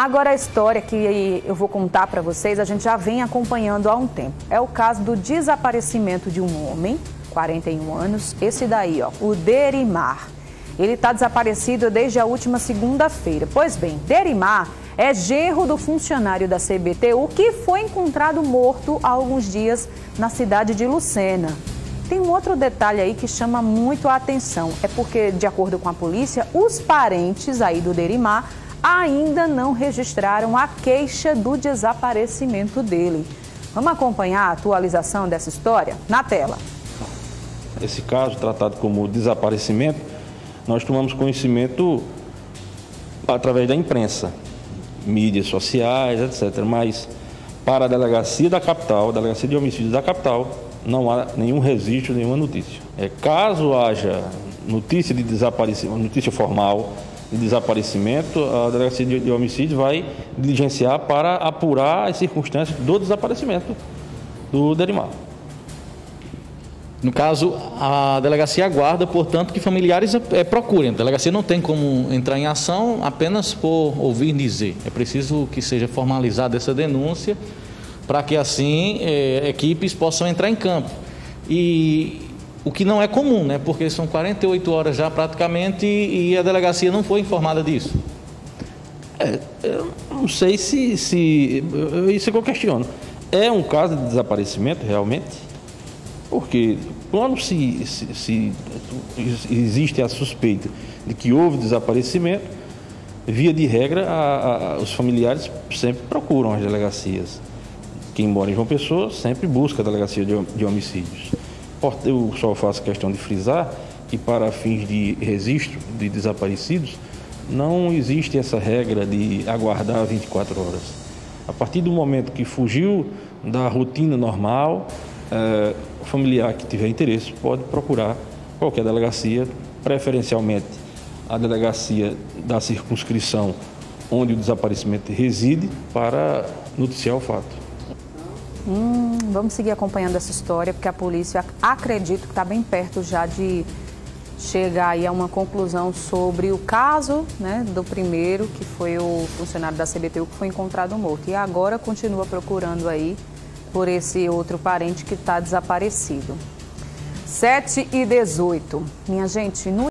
Agora a história que eu vou contar para vocês, a gente já vem acompanhando há um tempo. É o caso do desaparecimento de um homem, 41 anos, esse daí, ó, o Derimar. Ele está desaparecido desde a última segunda-feira. Pois bem, Derimar é genro do funcionário da CBTU que foi encontrado morto há alguns dias na cidade de Lucena. Tem um outro detalhe aí que chama muito a atenção. É porque, de acordo com a polícia, os parentes aí do Derimar ainda não registraram a queixa do desaparecimento dele. Vamos acompanhar a atualização dessa história na tela. Esse caso, tratado como desaparecimento, nós tomamos conhecimento através da imprensa, mídias sociais, etc. Mas para a delegacia da capital, a delegacia de homicídios da capital, não há nenhum registro, nenhuma notícia. É, caso haja notícia de desaparecimento, notícia formal de desaparecimento, a delegacia de homicídio vai diligenciar para apurar as circunstâncias do desaparecimento do Derimar. No caso, a delegacia aguarda, portanto, que familiares é, procurem. A delegacia não tem como entrar em ação apenas por ouvir dizer. É preciso que seja formalizada essa denúncia para que assim é, equipes possam entrar em campo. E o que não é comum, né? Porque são 48 horas já praticamente e a delegacia não foi informada disso. É, eu não sei se, se isso é que eu questiono. É um caso de desaparecimento realmente? Porque quando se, se, se, existe a suspeita de que houve desaparecimento, via de regra, a, a, os familiares sempre procuram as delegacias. Quem mora em João Pessoa sempre busca a delegacia de, de homicídios. Eu só faço questão de frisar que, para fins de registro de desaparecidos, não existe essa regra de aguardar 24 horas. A partir do momento que fugiu da rotina normal, é, o familiar que tiver interesse pode procurar qualquer delegacia, preferencialmente a delegacia da circunscrição onde o desaparecimento reside, para noticiar o fato. Hum, vamos seguir acompanhando essa história, porque a polícia acredito que está bem perto já de chegar aí a uma conclusão sobre o caso né, do primeiro, que foi o funcionário da CBTU que foi encontrado morto. E agora continua procurando aí por esse outro parente que está desaparecido. 7 e 18. Minha gente, no